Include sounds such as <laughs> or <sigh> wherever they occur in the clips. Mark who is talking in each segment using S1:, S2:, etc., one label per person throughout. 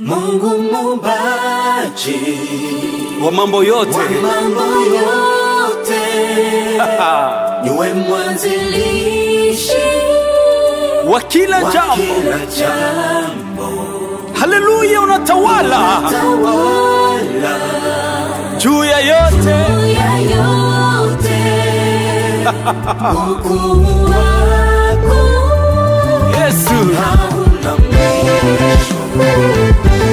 S1: Mungu mumbaji
S2: wa mambo yote,
S1: wa mambo yote. <laughs> Niwe mwanzilishi.
S2: Wa kila jambo. Haleluya, unatawala, juu ya yote,
S1: juu ya yote. <laughs> Mungu wako.
S2: Yesu. Hauna
S1: Thank
S2: you.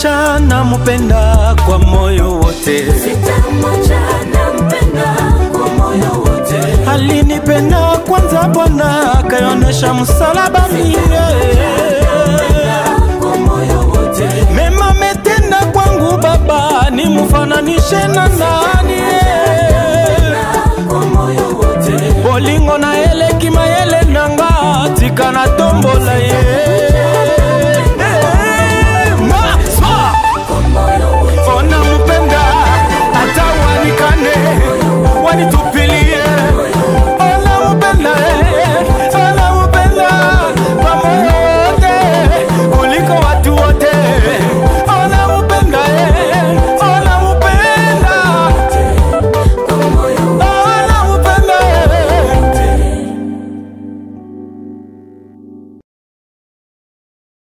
S2: Sitamwacha na mpenda kwa moyo wote, sitamwacha na mpenda kwa moyo wote. Alinipenda kwanza Bwana akayonesha msalabani, metenda kwangu Baba nimufananishe na nani? Bolingo na ele kimayele nanga tika na tombola ye money to